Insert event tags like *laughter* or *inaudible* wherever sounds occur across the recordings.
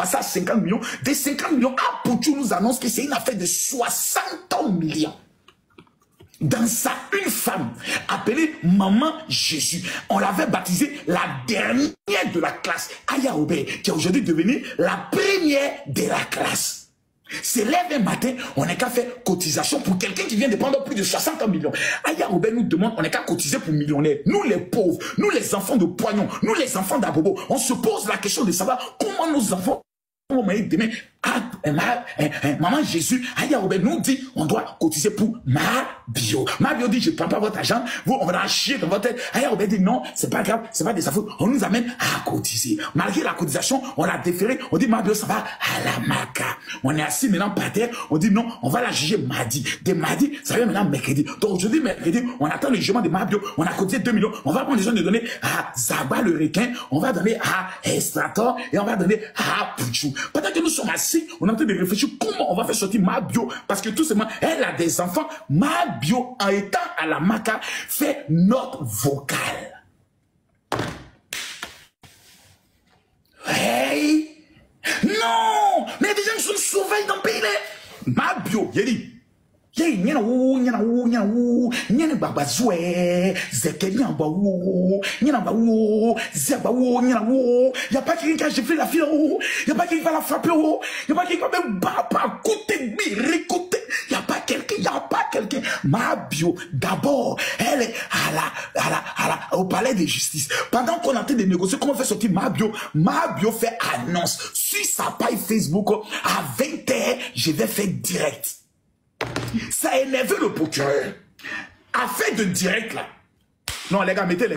passer à 50 millions. Des 50 millions, Apouchou nous annonce que c'est une affaire de 60 millions dans ça une femme appelée Maman Jésus. On l'avait baptisée la dernière de la classe, Aya Obey, qui est aujourd'hui devenue la première de la classe. C'est lève un matin, on n'est qu'à faire cotisation pour quelqu'un qui vient de prendre plus de 60 millions. Aya Robert nous demande, on n'est qu'à cotiser pour millionnaires. Nous les pauvres, nous les enfants de poignons, nous les enfants d'Abobo, on se pose la question de savoir comment nos enfants 我没弟妹 maman Jésus, Aya nous dit, on doit cotiser pour ma bio. Dit, je ne prends pas votre argent, vous, on va chier dans votre tête. Aya dit, non, c'est pas grave, c'est pas des affaires. On nous amène à cotiser. Malgré la cotisation, on l'a déféré, on dit, ma bio, ça va à la maca. On est assis maintenant par terre, on dit, non, on va la juger mardi. Dès mardi, ça vient maintenant mercredi. Donc aujourd'hui, mercredi, on attend le jugement de ma bio, on a cotisé 2 millions, on va prendre les gens de donner à Zaba le requin, on va donner à Estrator et on va donner à Pouchou. Pendant que nous sommes assis, on est en train de réfléchir comment on va faire sortir ma bio. Parce que tout simplement, elle a des enfants. Ma bio, en étant à la maca, fait note vocale. Hey! Non! Mais des gens sont sauvés dans le pays. Ma bio, j'ai dit, ye nyana wo nyana wo nyana wo nyana gbagba zoué zeke nyamba wo nyana ba wo zeba wo nyana wo y a pas quelqu'un qui a giflé la fille oh y a pas quelqu'un qui va la frapper oh y a pas quelqu'un qui va même baba côté biri côté y a pas quelqu'un y a pas quelqu'un ma bio d'abord elle est à la à la à la au palais de justice. Pendant qu'on en train de négocier comment faire sortir ma bio? Ma bio fait annonce sur sa page Facebook. À 20h je vais faire direct ça a énervé le procureur. Affaire de direct là. Non, les gars, mettez les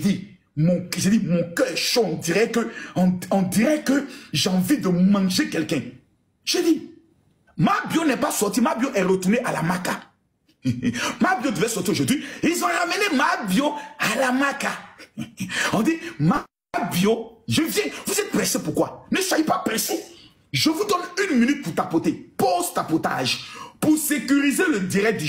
dit, mon, j'ai dit, mon cœur est chaud. On dirait que, on, dirait que j'ai envie de manger quelqu'un. J'ai dit, ma bio n'est pas sortie. Ma bio est retournée à la maca. *laughs* ma bio devait sortir aujourd'hui. Ils ont ramené ma bio à la maca. *laughs* On dit, ma bio, je viens. Vous êtes pressé pourquoi? Ne soyez pas pressé. Je vous donne une minute pour tapoter. Pause tapotage pour sécuriser le direct du